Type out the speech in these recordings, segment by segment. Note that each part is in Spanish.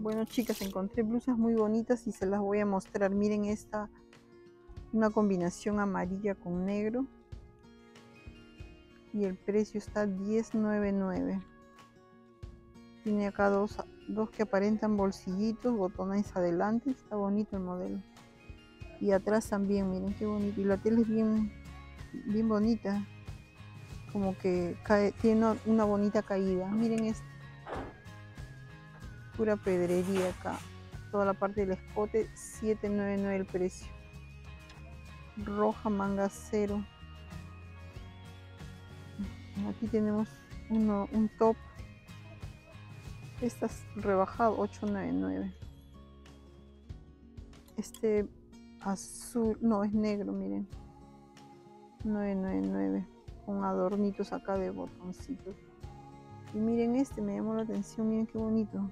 Bueno chicas, encontré blusas muy bonitas y se las voy a mostrar. Miren esta, una combinación amarilla con negro. Y el precio está 10.99. Tiene acá dos, dos que aparentan bolsillitos, botones adelante. Está bonito el modelo. Y atrás también, miren qué bonito. Y la tela es bien, bien bonita. Como que tiene una bonita caída. Miren esto pura pedrería acá. Toda la parte del escote, 7.99 el precio. Roja manga cero. Aquí tenemos uno, un top. Este es rebajado, 8.99. Este azul, no, es negro, miren. 9.99 con adornitos acá de botoncitos. Y miren este, me llamó la atención, miren qué bonito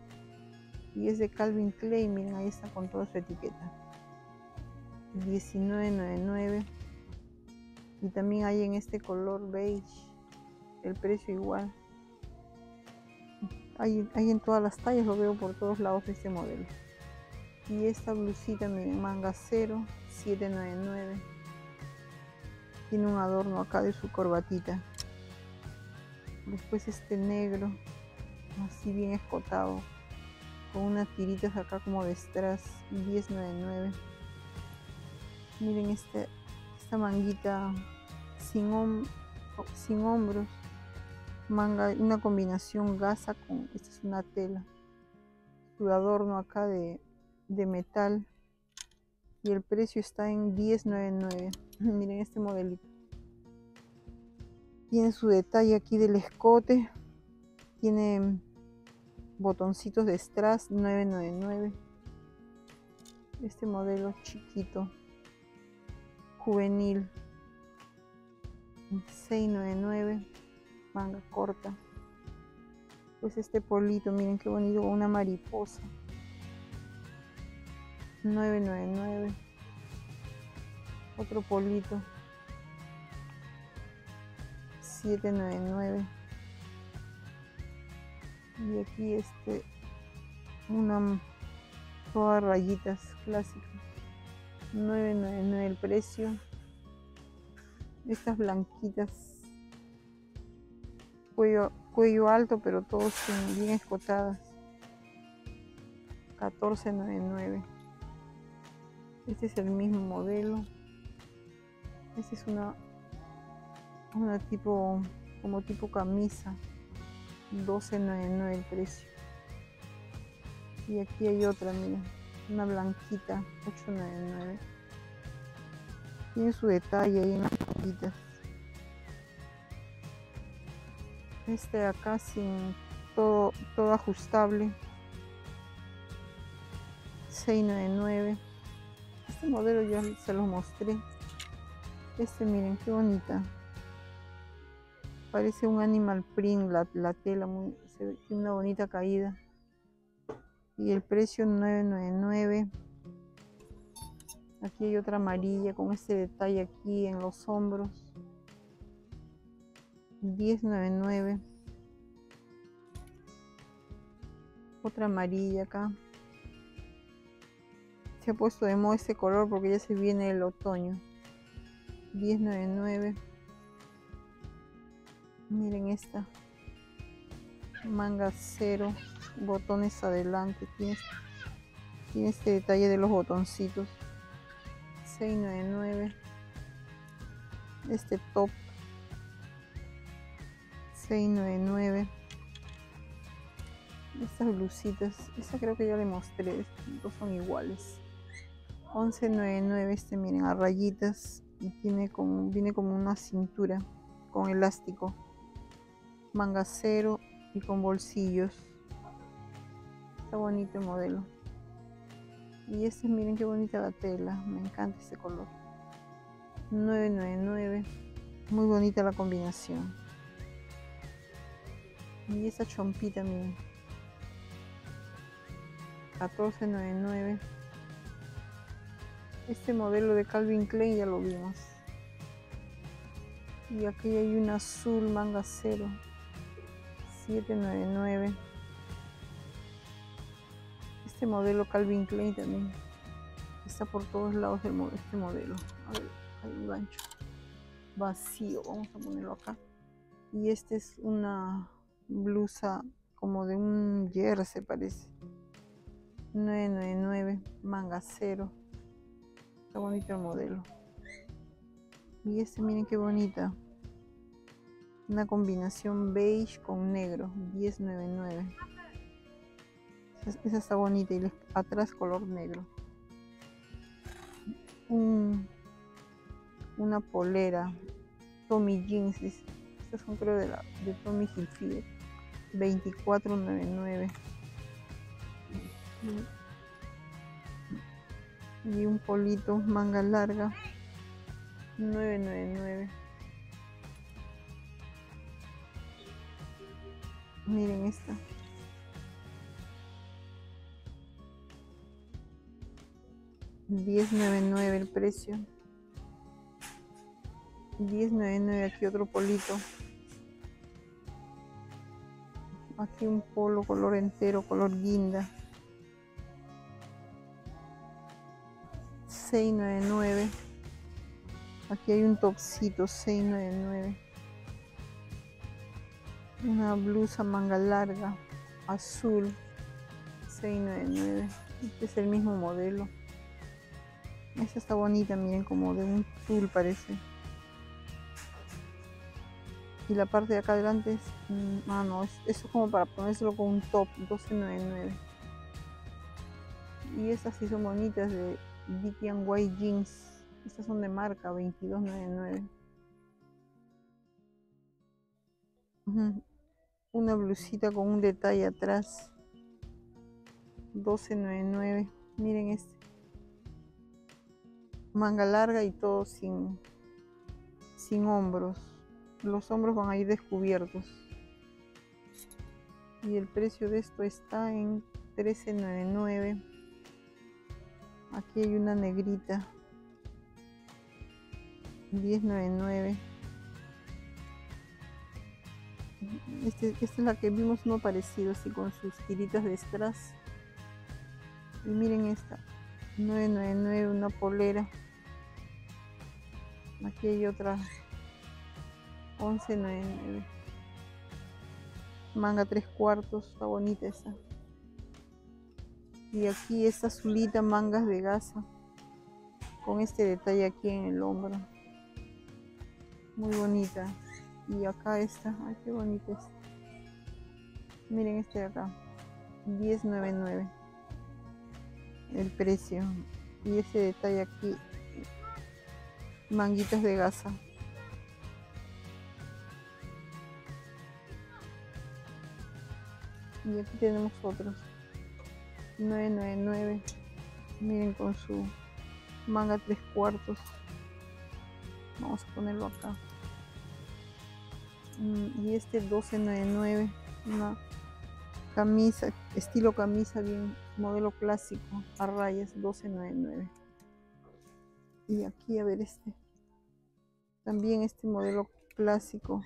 y es de Calvin Klein, miren ahí está con toda su etiqueta. 19.99 y también hay en este color beige el precio igual. Hay, hay en todas las tallas, lo veo por todos lados de este modelo. Y esta blusita miren manga 0 7.99 tiene un adorno acá de su corbatita. Después este negro así bien escotado unas tiritas acá como de strass 10.99 miren este, esta manguita sin, sin hombros. Manga una combinación gasa con esta es una tela. Su adorno acá de, de metal. Y el precio está en 10.99 miren este modelito. Tiene su detalle aquí del escote. Tiene botoncitos de strass 999 este modelo chiquito. Juvenil. 699 manga corta. Pues este polito miren qué bonito una mariposa. 999 otro polito. 799 y aquí este una todas rayitas clásicas 9.99 el precio. Estas blanquitas. Cuello, cuello alto pero todos bien escotadas. 14.99 este es el mismo modelo. Este es una una tipo como tipo camisa 12.99 el precio. Y aquí hay otra miren una blanquita 8.99 tiene su detalle ahí en las este de acá sin todo todo ajustable. 6.99 este modelo ya se los mostré. Este miren qué bonita parece un animal print la, tela muy, tiene una bonita caída. Y el precio 9.99 aquí hay otra amarilla con este detalle aquí en los hombros. 10.99 otra amarilla acá. Se ha puesto de moda este color porque ya se viene el otoño. 10.99 miren esta. Manga cero. Botones adelante. Tiene, tiene este detalle de los botoncitos. 699 este top. 699 estas blusitas. Esta creo que ya le mostré. Dos son iguales. 11.99 este miren a rayitas. Y tiene como viene como una cintura con elástico manga cero y con bolsillos. Está bonito el modelo. Y este miren qué bonita la tela. Me encanta este color. 999 muy bonita la combinación. Y esta chompita miren. 14.99 este modelo de Calvin Klein ya lo vimos. Y aquí hay un azul manga cero 799 este modelo Calvin Klein también está por todos lados este modelo. A ver, hay un gancho vacío, vamos a ponerlo acá. Y este es una blusa como de un jersey parece. 999, manga cero. Está bonito el modelo. Y este miren qué bonita. Una combinación beige con negro, 1099. Esa está bonita y atrás color negro. una polera Tommy Jeans, estas son creo de, la, de Tommy Hilfiger, 24.99 y un polito manga larga 999 miren esta 10.99 el precio. 10.99 aquí otro polito. Aquí un polo color entero color guinda. 6.99 aquí hay un topsito 6.99 una blusa manga larga azul 6.99 este es el mismo modelo esta está bonita, miren, como de un tul parece. Y la parte de acá adelante es... Mm, ah, no, es, eso como para ponérselo con un top, 12.99. Y estas sí son bonitas de White Jeans. Estas son de marca, 22.99. Una blusita con un detalle atrás. 12.99. Miren este manga larga y todo sin, sin hombros. Los hombros van a ir descubiertos. Y el precio de esto está en 13.99. Aquí hay una negrita. 10.99. Este, esta es la que vimos no parecido así con sus tiritas de strass. Y miren esta. 9.99 una polera Aquí hay otra 11.99. Manga tres cuartos, está bonita esa. Y aquí esta azulita, mangas de gasa. Con este detalle aquí en el hombro. Muy bonita. Y acá esta, ay qué bonita esta. Miren este de acá. 10.99 el precio y ese detalle aquí manguitas de gasa. Y aquí tenemos otros. 999. Miren con su manga tres cuartos. Vamos a ponerlo acá. Mm, y este 1299. Una camisa, estilo camisa bien, modelo clásico, a rayas 1299 y aquí a ver este también este modelo clásico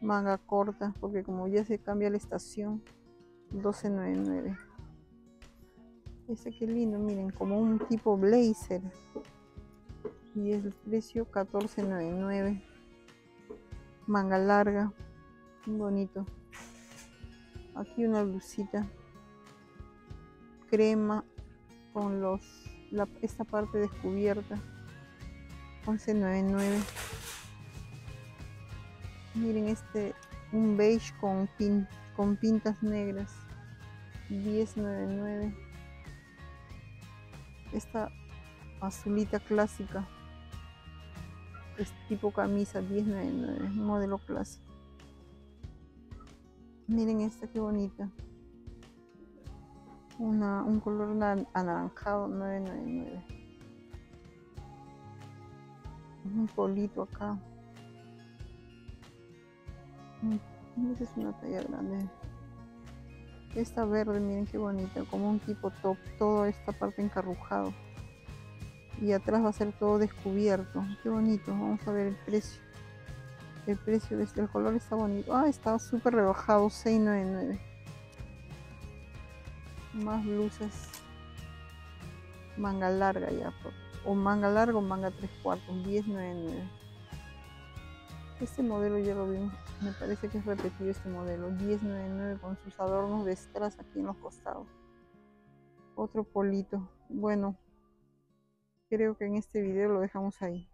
manga corta porque como ya se cambia la estación 12.99 este que lindo miren como un tipo blazer. Y el precio 14.99 manga larga. Bonito. Aquí una blusita. Crema con los esta parte descubierta. 11.99 miren este un beige con, con pintas negras. 10.99 esta azulita clásica tipo camisa 10.99 modelo clásico. Miren esta que bonita. Un color anaranjado 999 un polito acá. Mm, esa es una talla grande. Esta verde miren qué bonita como un tipo top toda esta parte encarrujado y atrás va a ser todo descubierto. Qué bonito vamos a ver el precio. El precio de este el color está bonito. Ah está súper rebajado 699 más blusas manga larga ya o manga larga o manga tres cuartos 10.99 este modelo ya lo vimos me parece que es repetido este modelo 10.99 con sus adornos de strass aquí en los costados. Otro polito bueno creo que en este video lo dejamos ahí